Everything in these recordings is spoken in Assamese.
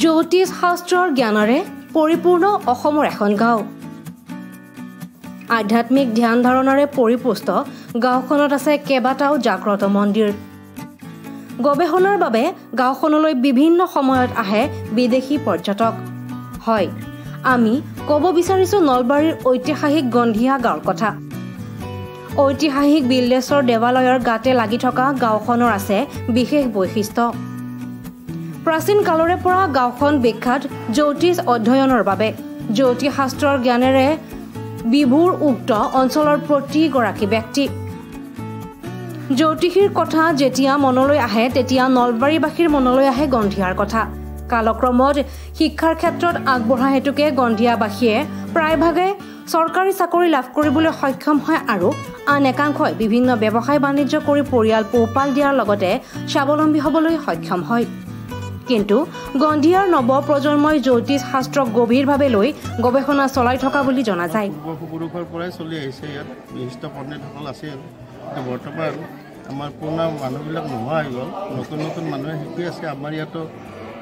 জ্যোতিষ শাস্ত্ৰৰ জ্ঞানেৰে পৰিপূৰ্ণ অসমৰ এখন গাঁও। আধ্যাত্মিক ধ্যান ধাৰণাৰে পৰিপুষ্ট গাঁওখনত আছে কেইবাটাও জাগ্ৰত মন্দিৰ। গৱেষণাৰ বাবে গাঁওখনলৈ বিভিন্ন সময়ত আহে বিদেশী পৰ্যটক। হয় আমি ক'ব বিচাৰিছোঁ নলবাৰীৰ ঐতিহাসিক গন্ধিয়া গাঁৱৰ কথা ঐতিহাসিক বিল্লেশ্বৰ দেৱালয়ৰ গাতে লাগি থকা গাঁওখনৰ আছে বিশেষ বৈশিষ্ট্য। প্ৰাচীন কালৰে পৰা গাঁওখন বিখ্যাত জ্যোতিষ অধ্যয়নৰ বাবে। জ্যোতিষ শাস্ত্ৰৰ জ্ঞানেৰে বিভুৰ উক্ত অঞ্চলৰ প্ৰতিগৰাকী ব্যক্তি। জ্যোতিষীৰ কথা যেতিয়া মনলৈ আহে তেতিয়া নলবাৰীবাসীৰ মনলৈ আহে গন্ধিয়াৰ কথা। কালক্ৰমত শিক্ষাৰ ক্ষেত্ৰত আগবঢ়া হেতুকে গন্ধিয়াবাসীয়ে প্ৰায়ভাগে চৰকাৰী চাকৰি লাভ কৰিবলৈ সক্ষম হয় আৰু আন একাংশই বিভিন্ন ব্যৱসায় বাণিজ্য কৰি পৰিয়াল পোহপাল দিয়াৰ লগতে স্বাৱলম্বী হ'বলৈ সক্ষম হয়। কিন্তু গন্ধিয়াৰ নৱ প্ৰজন্মই জ্যোতিষ শাস্ত্ৰক গভীৰভাৱে লৈ গৱেষণা চলাই থকা বুলি জনা যায়। পূৰ্বপুৰুষৰ পৰাই চলি আহিছে ইয়াত। বিশিষ্ট পণ্ডিতসকল আছিল কিন্তু বৰ্তমান আমাৰ পুৰণা মানুহবিলাক নোহোৱা হৈ গ'ল। নতুন নতুন মানুহে শিকি আছে। আমাৰ ইয়াতো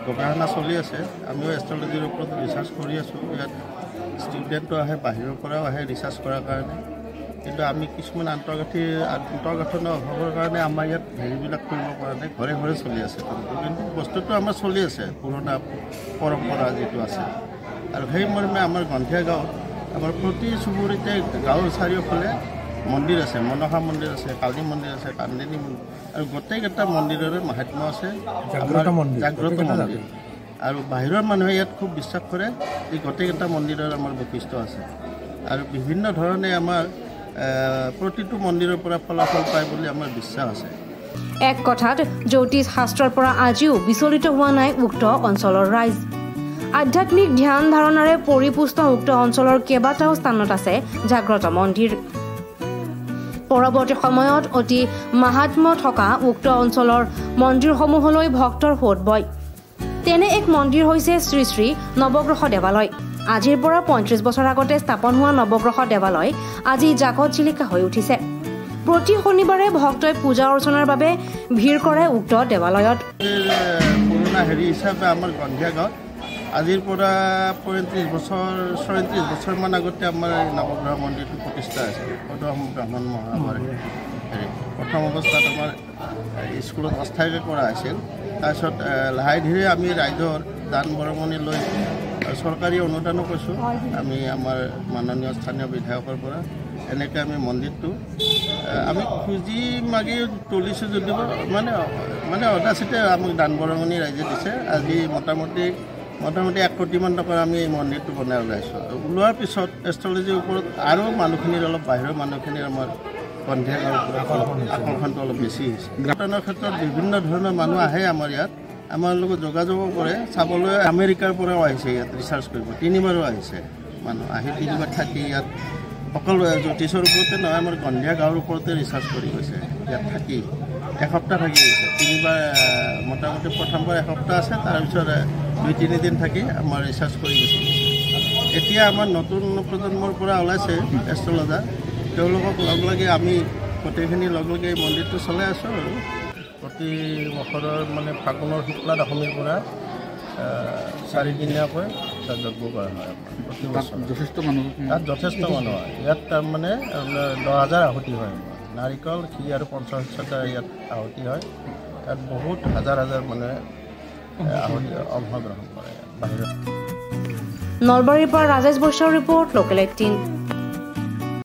গৱেষণা চলি আছে। আমিও এষ্ট্ৰলজিৰ ওপৰত ৰিচাৰ্চ কৰি আছোঁ। ইয়াত ষ্টুডেণ্টো আহে বাহিৰৰ পৰাও আহে ৰিচাৰ্চ কৰাৰ কাৰণে। কিন্তু আমি কিছুমান আন্তঃগাঁঠি আন্তঃগাঁথনিৰ অভাৱৰ কাৰণে আমাৰ ইয়াত হেৰিবিলাক কৰিব পৰা নাই ঘৰে ঘৰে চলি আছে কিন্তু বস্তুটো আমাৰ চলি আছে পুৰণা পৰম্পৰা যিটো আছে। আৰু সেই মৰ্মে আমাৰ গন্ধিয়া গাঁৱত আমাৰ প্ৰতি চুবুৰীতে গাঁৱৰ চাৰিওফালে মন্দিৰ আছে মনসা মন্দিৰ আছে কালী মন্দিৰ আছে কান্দিনী মন্দিৰ আৰু গোটেইকেইটা মন্দিৰৰে মাহাত্ম আছে। জাগ্ৰত মন্দিৰ, জাগ্ৰত মন্দিৰ। আৰু বাহিৰৰ মানুহে ইয়াত খুব বিশ্বাস কৰে এই গোটেইকেইটা মন্দিৰৰ আমাৰ বৈশিষ্ট্য আছে। আৰু বিভিন্ন ধৰণে আমাৰ প্ৰতিটো মন্দিৰৰ পৰা ফলাফল পায় বুলি আমাৰ বিশ্বাস আছে। এক কথাত জ্যোতিষ শাস্ত্ৰৰ পৰা আজিও বিচলিত হোৱা নাই উক্ত অঞ্চলৰ ৰাইজ। আধ্যাত্মিক ধ্যান ধাৰণাৰে পৰিপুষ্ট উক্ত অঞ্চলৰ কেইবাটাও স্থানত আছে জাগ্ৰত মন্দিৰ। পৰৱৰ্তী সময়ত অতি মাহাত্ম থকা উক্ত অঞ্চলৰ মন্দিৰসমূহলৈ ভক্তৰ সোঁত বয়। তেনে এক মন্দিৰ হৈছে শ্ৰী শ্ৰী নৱগ্ৰহ দেৱালয়। আজিৰ পৰা পঁয়ত্ৰিছ বছৰ আগতে স্থাপন হোৱা নৱগ্ৰহ দেৱালয় আজি জাকত জিলিকা হৈ উঠিছে। প্ৰতি শনিবাৰে ভক্তই পূজা অৰ্চনাৰ বাবে ভিৰ কৰে উক্ত দেৱালয়ত। পুৰণা হেৰি হিচাপে আমাৰ গন্ধিয়া গাঁৱত আজিৰ পৰা পঁয়ত্ৰিছ বছৰ ছয়ত্ৰিছ বছৰমান আগতে আমাৰ নৱগ্ৰহ মন্দিৰটো প্ৰতিষ্ঠা আছিল ব্ৰাহ্মণ মহা আমাৰ হেৰি। প্ৰথম অৱস্থাত আমাৰ স্কুলত অস্থায়ীকৈ কৰা হৈছিল। তাৰপিছত লাহে ধীৰে আমি ৰাইজৰ দান বৰঙণি লৈ চৰকাৰী অনুদানো কৈছোঁ। আমি আমাৰ মাননীয় স্থানীয় বিধায়কৰ পৰা। এনেকৈ আমি মন্দিৰটো আমি খুজি মাগি তুলিছোঁ যদিও মানে মানে অদাচিতে আমাক দান বৰঙণি ৰাইজে দিছে। আজি মোটামুটি মোটামুটি এক কোটিমান টকাৰ আমি এই মন্দিৰটো বনাই ওলাইছোঁ। ওলোৱাৰ পিছত এষ্ট্ৰলজিৰ ওপৰত আৰু মানুহখিনিৰ অলপ বাহিৰৰ মানুহখিনিৰ আমাৰ সন্ধিয়া আকৰ্ষণটো অলপ বেছি হৈছে। ঘটনাৰ ক্ষেত্ৰত বিভিন্ন ধৰণৰ মানুহ আহে আমাৰ ইয়াত। আমাৰ লগত যোগাযোগো কৰে চাবলৈ আমেৰিকাৰ পৰাও আহিছে ইয়াত ৰিচাৰ্চ কৰিব তিনিবাৰো আহিছে মানুহ আহি তিনিবাৰ থাকি ইয়াত অকল জ্যোতিষৰ ওপৰতে নহয় আমাৰ গন্ধিয়া গাঁৱৰ ওপৰতে ৰিচাৰ্চ কৰি গৈছে ইয়াত থাকি এসপ্তাহ থাকি গৈছে তিনিবাৰ মোটামুটি প্ৰথমবাৰ এসপ্তাহ আছে তাৰপিছত দুই তিনিদিন থাকি আমাৰ ৰিচাৰ্চ কৰি গৈছে। এতিয়া আমাৰ নতুন প্ৰজন্মৰ পৰা ওলাইছে এষ্ট্ৰলজাৰ তেওঁলোকক লগ লাগি আমি গোটেইখিনি লগ লাগি এই মন্দিৰটো চলাই আছোঁ আৰু। প্ৰতি বছৰৰ মানে ফাগুনৰ শুক্লা দশমীৰ পৰা চাৰিদিনীয়াকৈ তাত যজ্ঞ কৰা হয় প্ৰতি বছৰ। যথেষ্ট মানুহ তাত যথেষ্ট মানুহ হয়। ইয়াত তাৰমানে দহ হাজাৰ আহুতি হয়। নাৰিকল ঘি আৰু পঞ্চশটা ইয়াত আহুতি হয়। তাত বহুত হাজাৰ হাজাৰ মানুহে আহুতি অংশগ্ৰহণ কৰে বাহিৰত। নলবাৰীৰ পৰা ৰাজেশ বৈশ্যৰ ৰিপৰ্ট লোকেল এইটিন